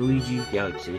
Luigi Galaxy.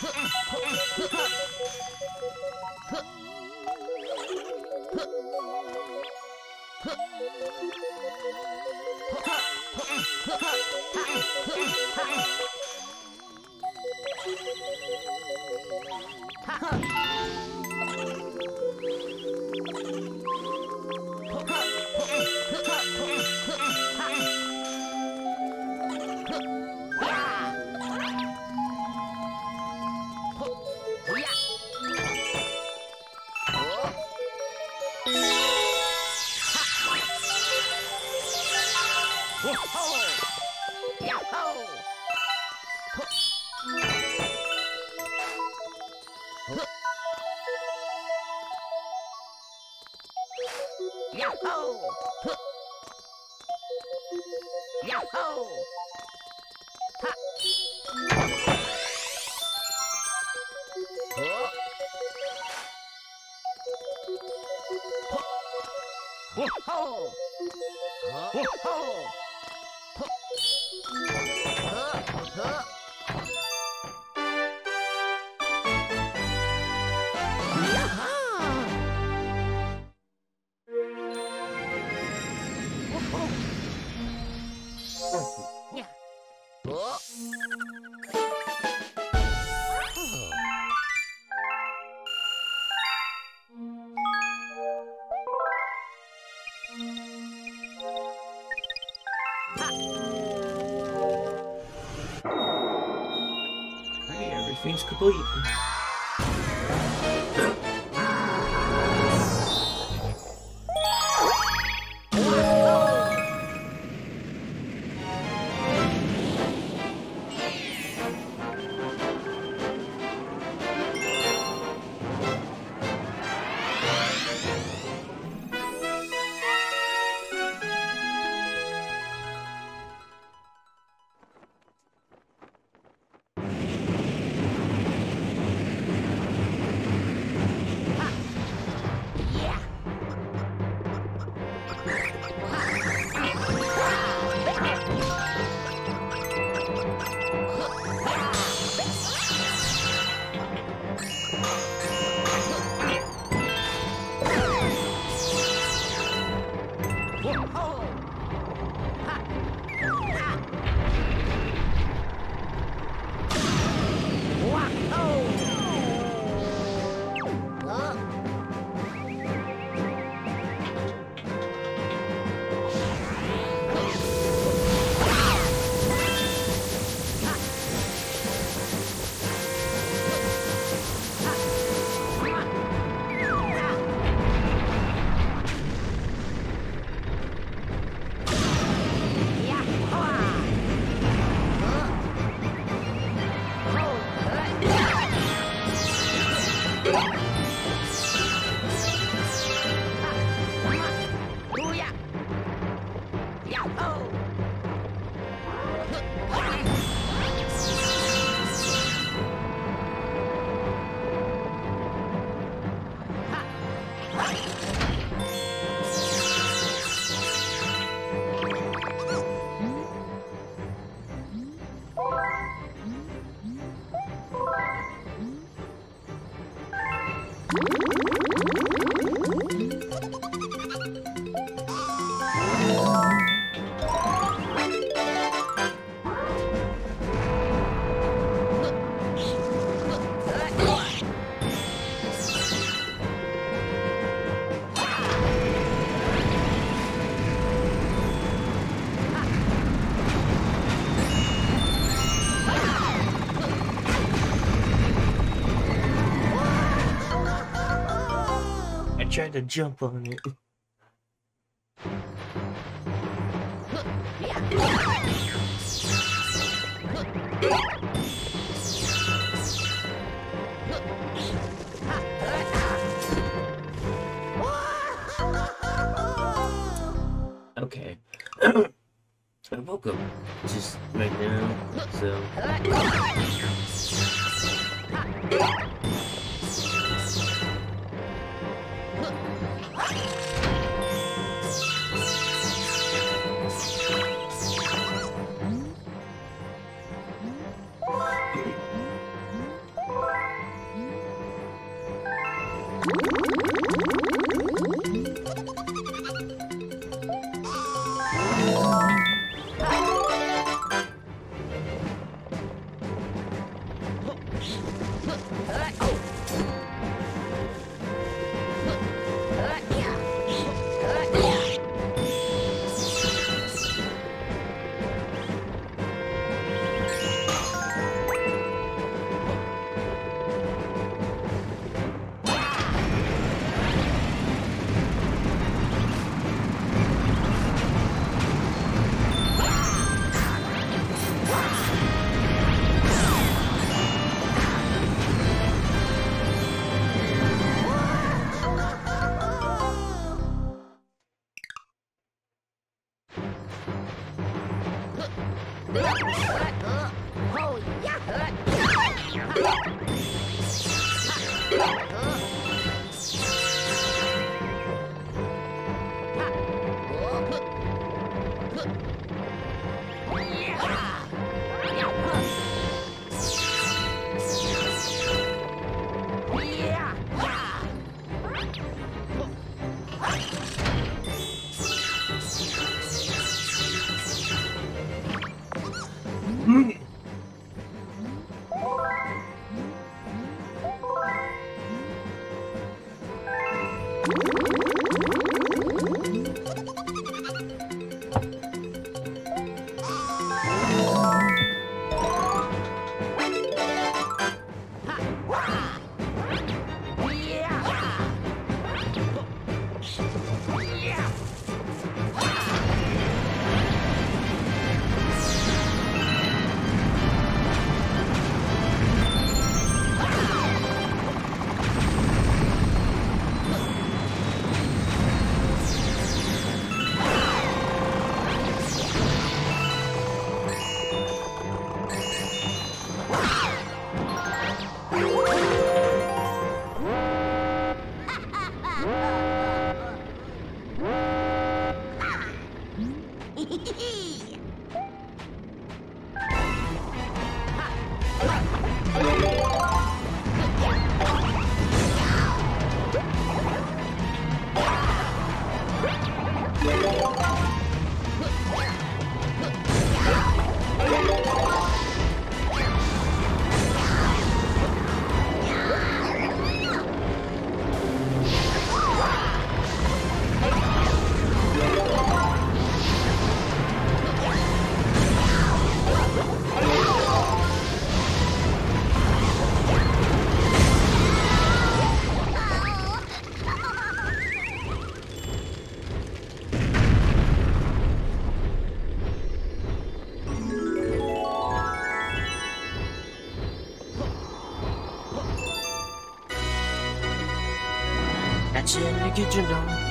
Ha ha! Everything's complete. Tried to jump on it. Uh, oh! Kitchen door.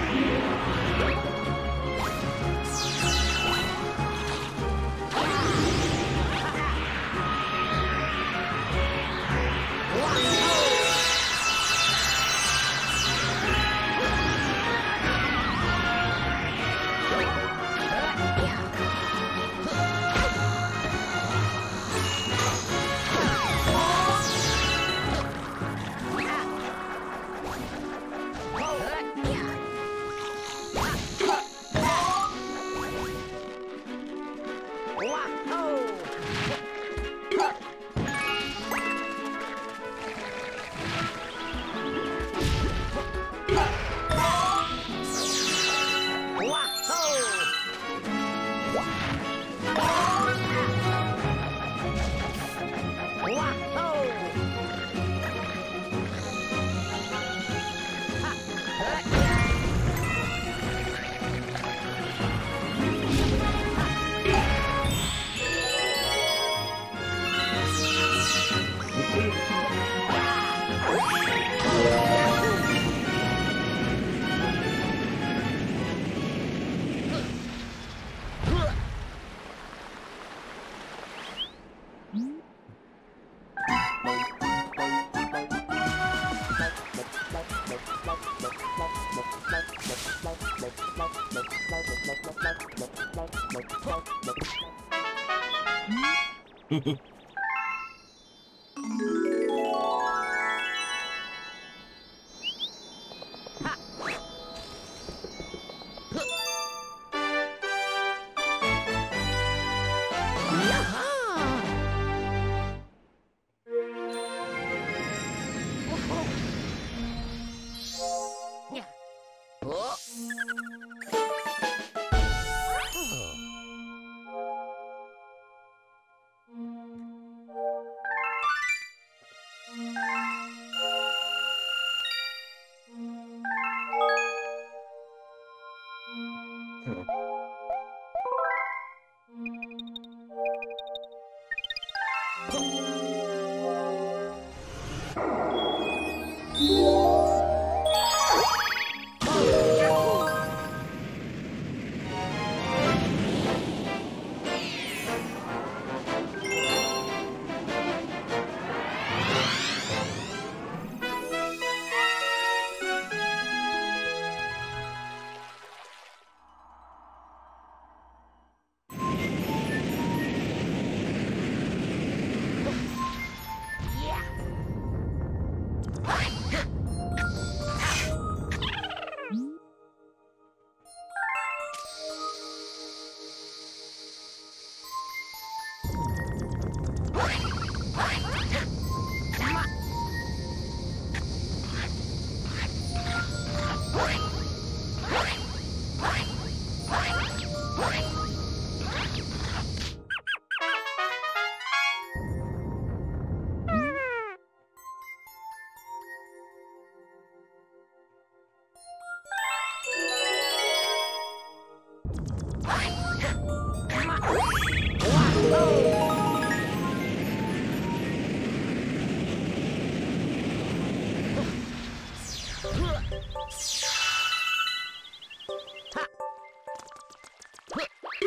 Brasil!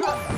이거.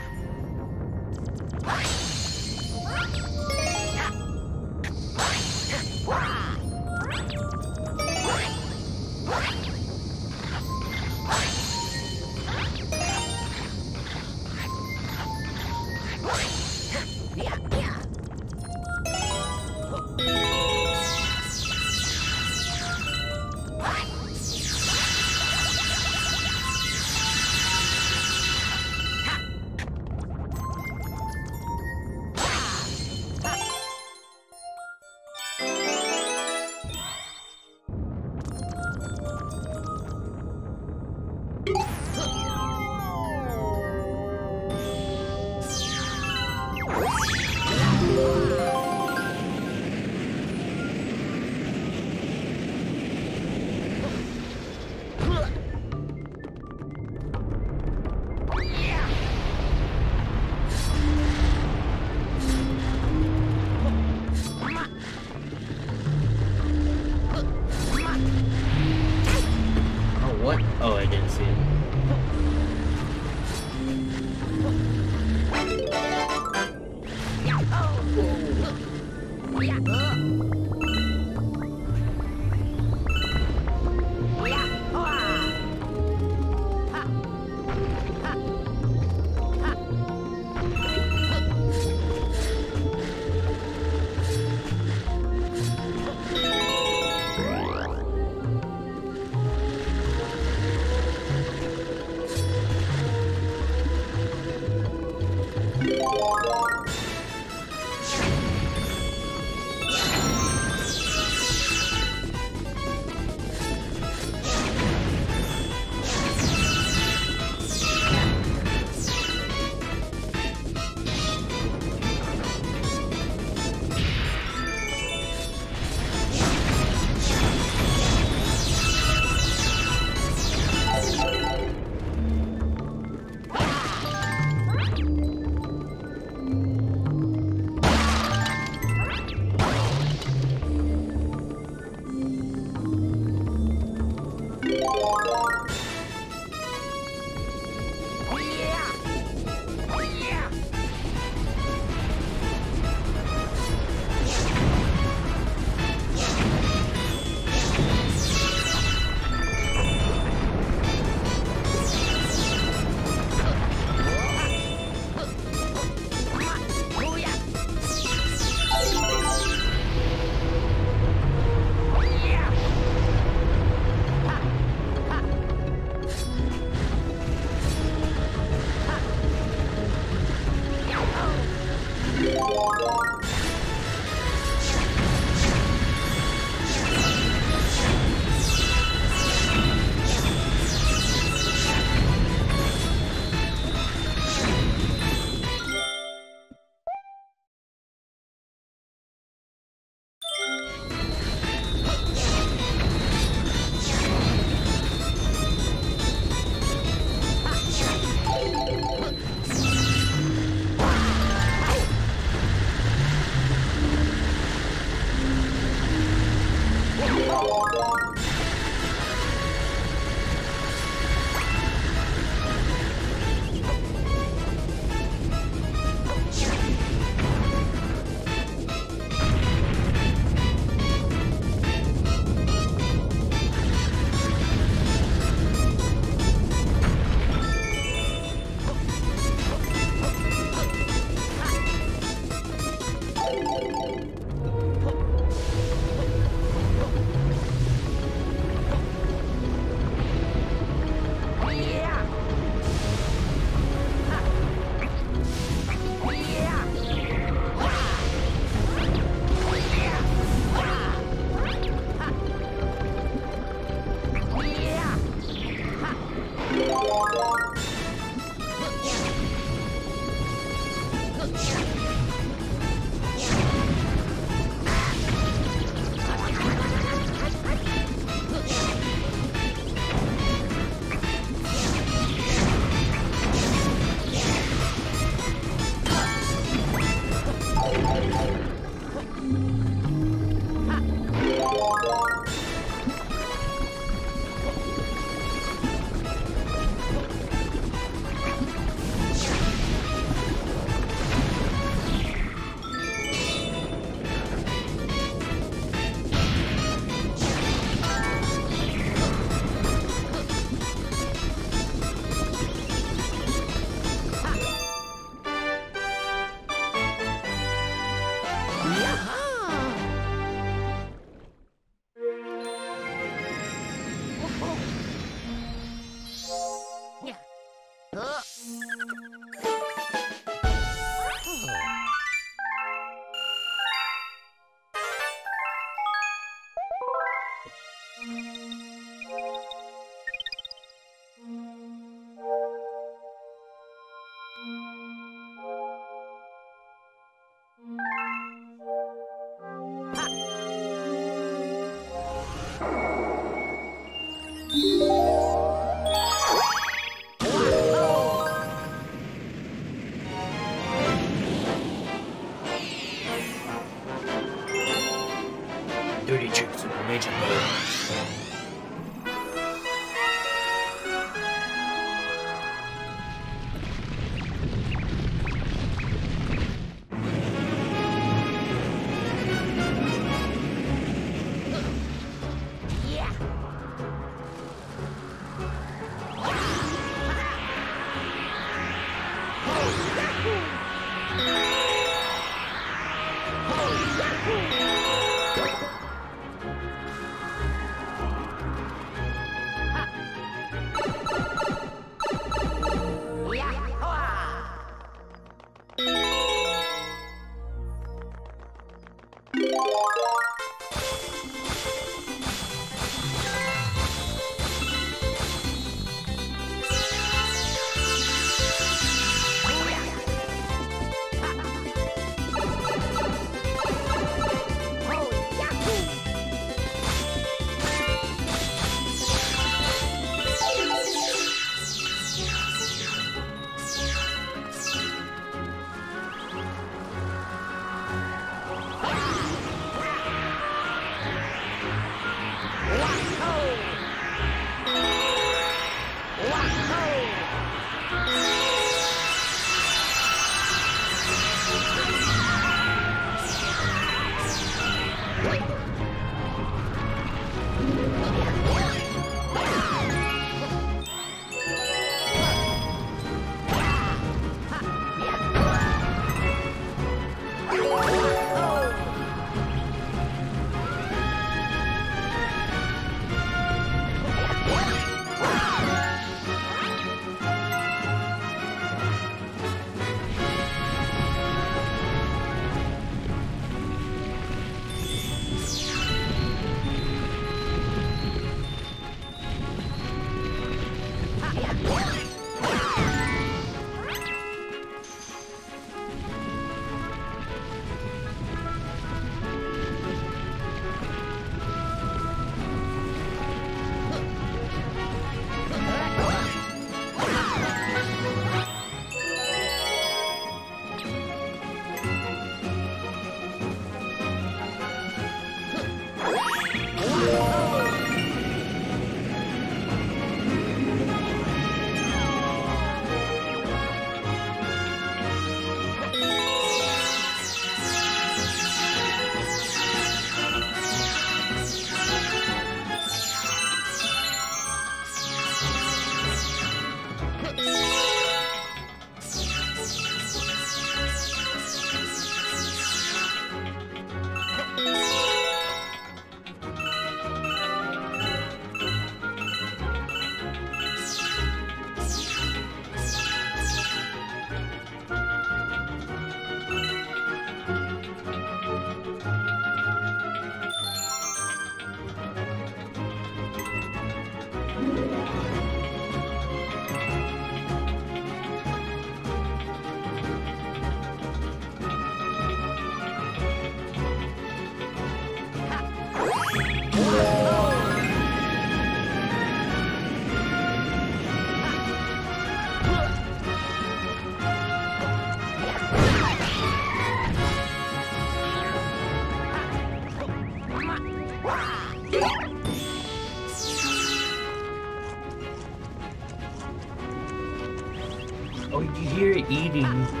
Eating.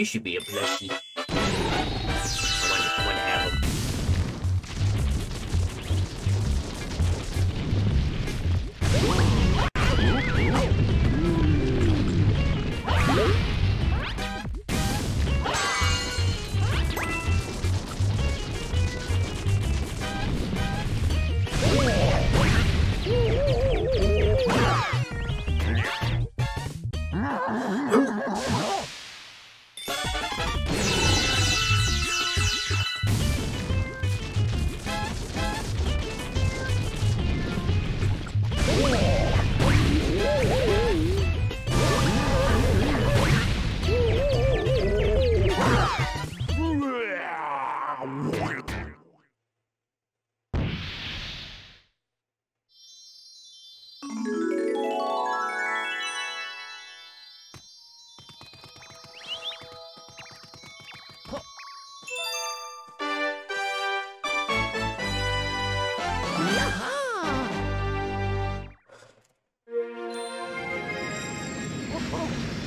You should be a plushie. Oh.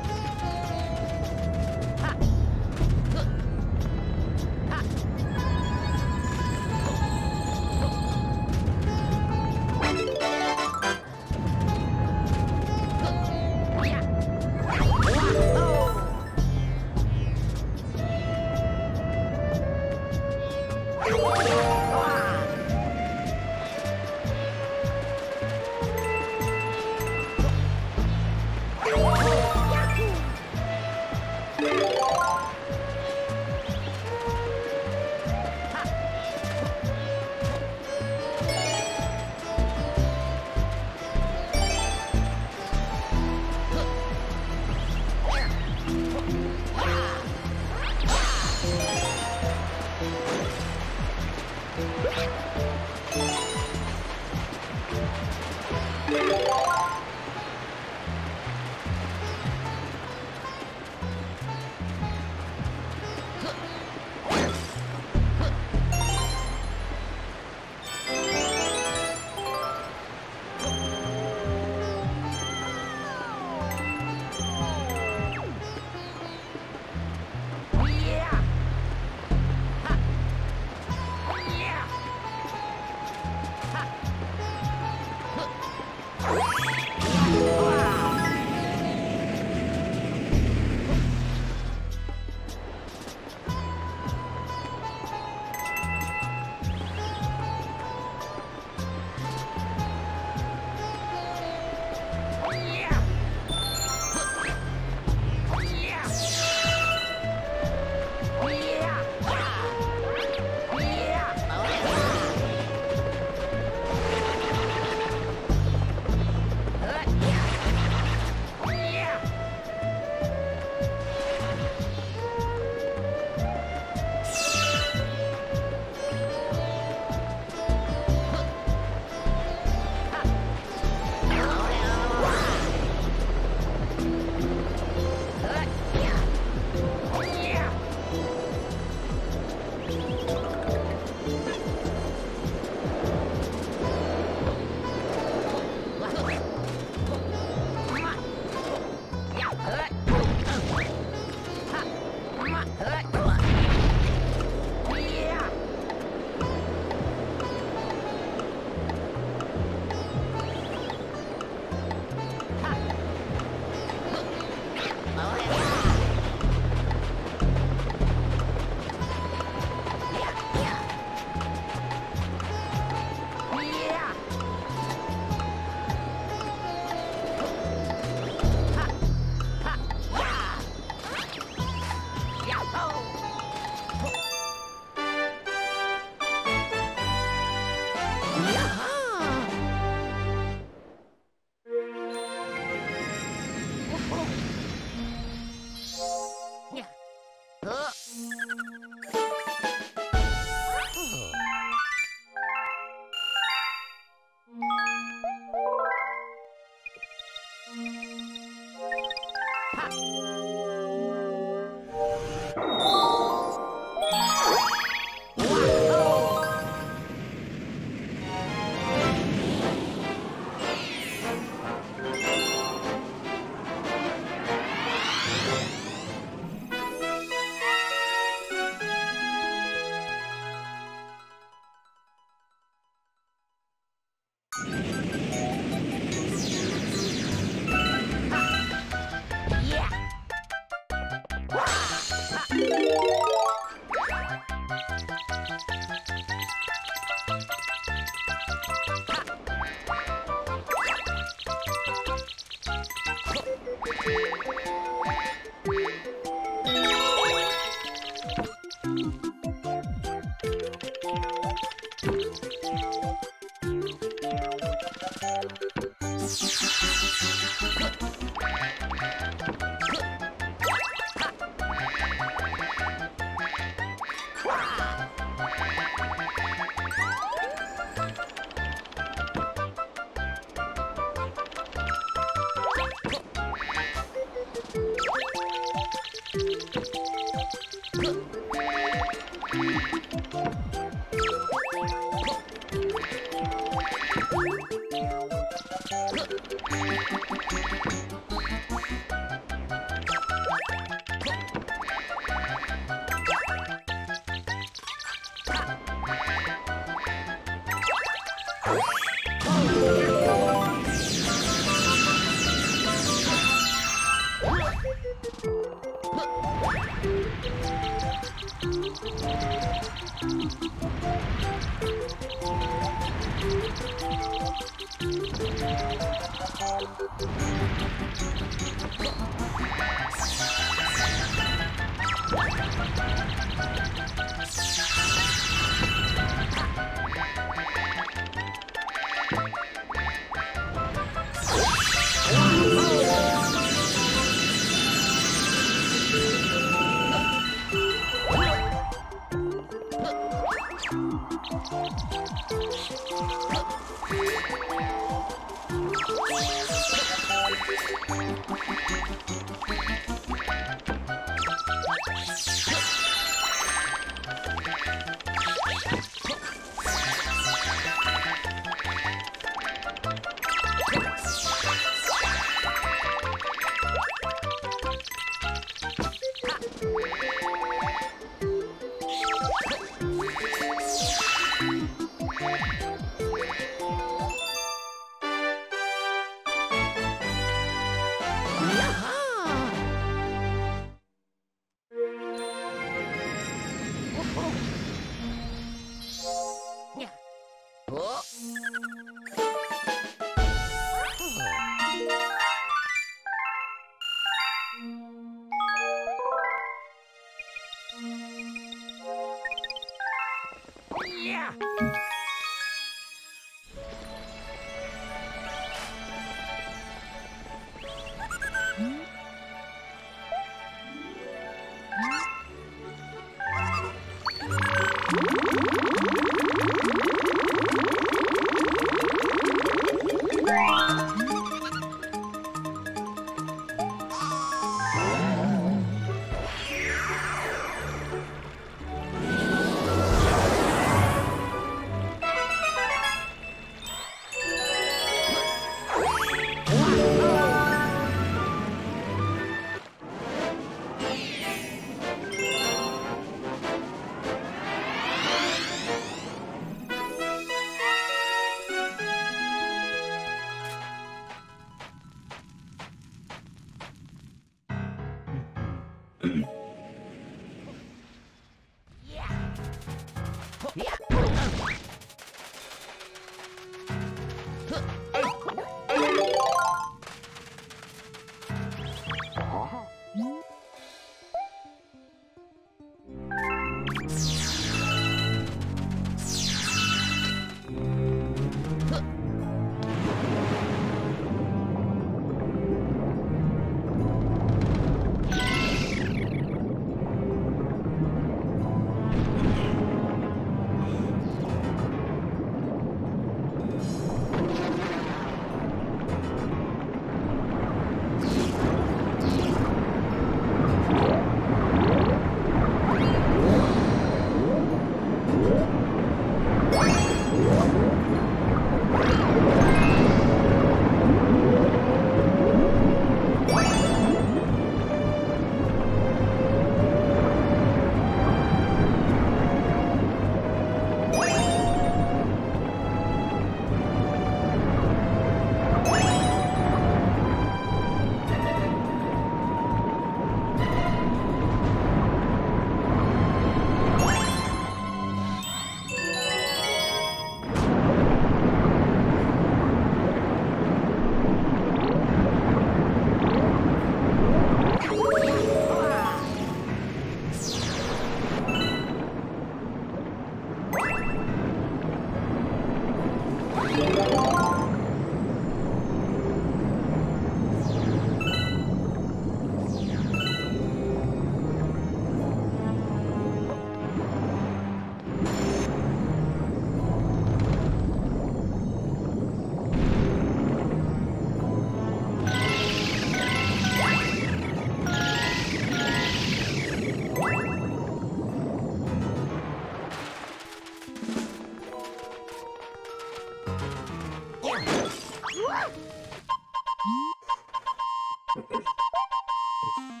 Yaha!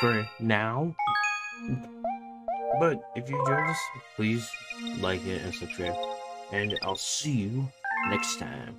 For now. But if you enjoyed this, please like it and subscribe. And I'll see you next time.